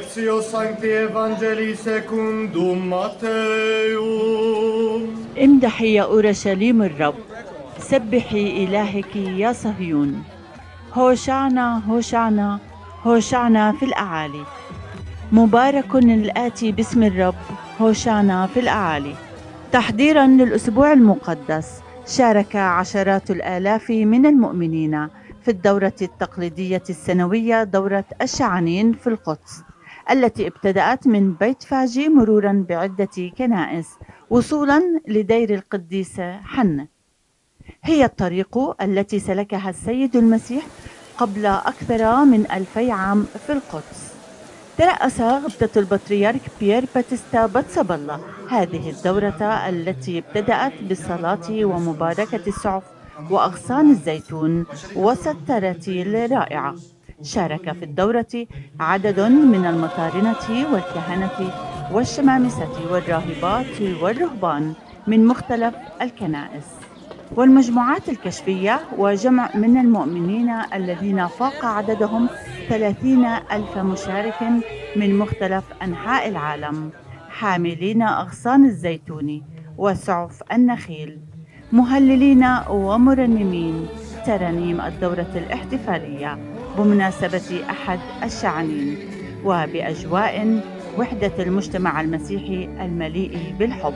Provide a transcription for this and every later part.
Lectio Sancti Evangelii secundum Matteum. امدحي يا أورشليم الرب. سبحي إلهك يا صهيون. هوشعنا هوشعنا هوشعنا في الأعالي. مبارك الآتي باسم الرب هوشعنا في الأعالي. تحضيرا للأسبوع المقدس شارك عشرات الآلاف من المؤمنين في الدورة التقليدية السنوية دورة الشعانين في القدس. التي ابتدأت من بيت فاجي مرورا بعدة كنائس وصولا لدير القديسة حنة هي الطريق التي سلكها السيد المسيح قبل أكثر من ألفي عام في القدس. ترأس غبطة البطريرك بيير باتيستا باتسابلا هذه الدورة التي ابتدأت بالصلاة ومباركة السعف وأغصان الزيتون وسط رائعة شارك في الدورة عدد من المطارنة والكهنة والشمامسة والراهبات والرهبان من مختلف الكنائس. والمجموعات الكشفية وجمع من المؤمنين الذين فاق عددهم ثلاثين ألف مشارك من مختلف أنحاء العالم حاملين أغصان الزيتون وسعف النخيل مهللين ومرنمين ترانيم الدورة الاحتفالية. بمناسبة أحد الشعنين وبأجواء وحدة المجتمع المسيحي المليء بالحب.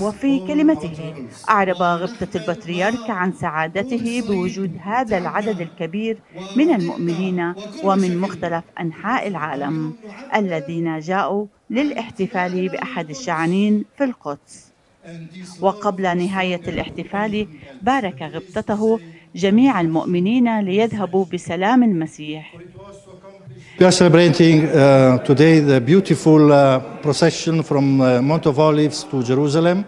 وفي كلمته أعرب غبطة البطريرك عن سعادته بوجود هذا العدد الكبير من المؤمنين ومن مختلف أنحاء العالم الذين جاءوا للاحتفال بأحد الشعنين في القدس. وقبل نهاية الاحتفال بارك غبطته جميع المؤمنين ليذهبوا بسلام المسيح We are celebrating uh, today the beautiful uh, procession from uh, Mount of Olives to Jerusalem.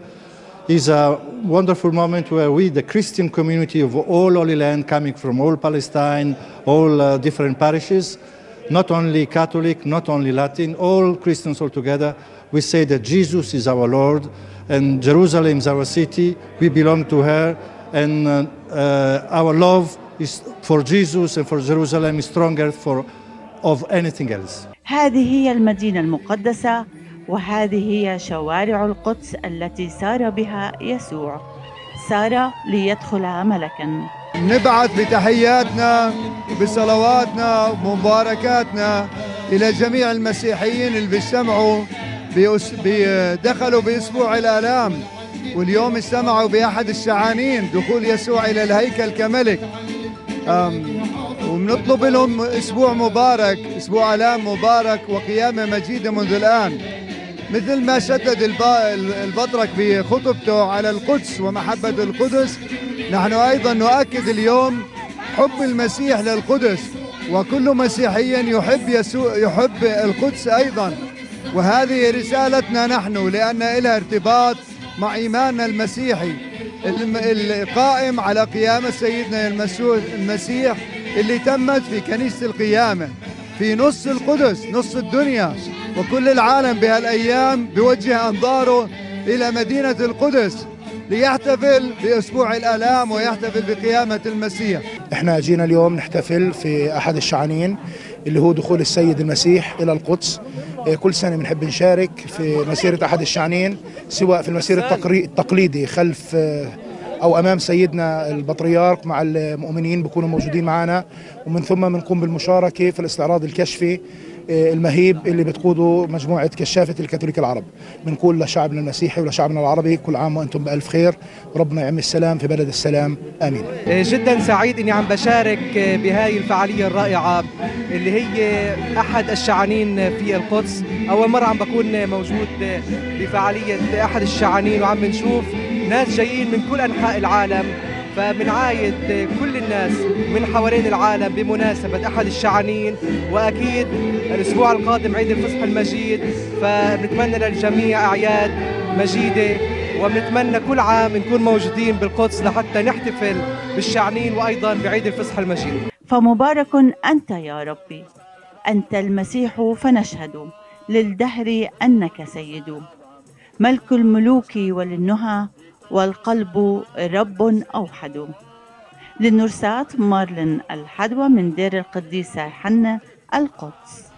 It's a wonderful moment where we, the Christian community of all Holy Land, coming from all Palestine, all uh, different parishes, not only Catholic, not only Latin, all Christians all together, we say that Jesus is our Lord and Jerusalem is our city. We belong to her and uh, uh, our love is for Jesus and for Jerusalem is stronger for of anything else. هذه هي المدينة المقدسة وهذه هي شوارع القدس التي سار بها يسوع سار ليدخل ملكا نبعث بتحياتنا بصلواتنا ومباركاتنا إلى جميع المسيحيين اللي بيجتمعوا دخلوا بأسبوع الآلام. واليوم استمعوا بأحد الشعانين دخول يسوع إلى الهيكل كملك. وبنطلب لهم أسبوع مبارك أسبوع آلام مبارك وقيامة مجيدة منذ الآن. مثل ما شدد البطرك بخطبته على القدس ومحبة القدس نحن أيضا نؤكد اليوم حب المسيح للقدس وكل مسيحي يحب يسوع يحب القدس أيضا. وهذه رسالتنا نحن لأن لها ارتباط مع إيماننا المسيحي القائم على قيامة سيدنا المسيح اللي تمت في كنيسة القيامة. في نص القدس نص الدنيا وكل العالم بهالأيام بوجه أنظاره إلى مدينة القدس ليحتفل بأسبوع الآلام ويحتفل بقيامة المسيح. إحنا جينا اليوم نحتفل في أحد الشعانين اللي هو دخول السيد المسيح إلى القدس. إيه، كل سنة بنحب نشارك في مسيرة أحد الشعانين سواء في المسير التقليدي خلف أو أمام سيدنا البطريرك مع المؤمنين بيكونوا موجودين معنا. ومن ثم بنقوم بالمشاركة في الاستعراض الكشفي آه، المهيب اللي بتقوده مجموعة كشافة الكاثوليك العرب. بنقول لشعبنا المسيحي ولشعبنا العربي كل عام وأنتم بألف خير. ربنا يعم السلام في بلد السلام. آمين. آه، جدا سعيد أني عم بشارك آه، بهذه الفعالية الرائعة اللي هي أحد الشعانين في القدس. أول مرة عم بكون موجود بفعالية أحد الشعانين وعم نشوف ناس جايين من كل أنحاء العالم فبنعايد كل الناس من حوالين العالم بمناسبة أحد الشعانين وأكيد الأسبوع القادم عيد الفصح المجيد فبنتمنى للجميع أعياد مجيدة وبنتمنى كل عام نكون موجودين بالقدس لحتى نحتفل بالشعانين وأيضا بعيد الفصح المجيد. فمبارك أنت يا ربي أنت المسيح فنشهد للدهر أنك سيد. ملك الملوك وللنهى والقلب رب أوحد. للنرسات مارلين الحدوى من دير القديسة حنة القدس.